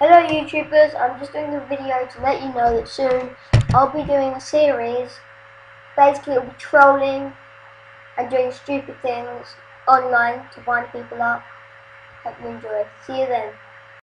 Hello YouTubers, I'm just doing a video to let you know that soon I'll be doing a series. Basically it'll be trolling and doing stupid things online to wind people up. Hope you enjoy. See you then.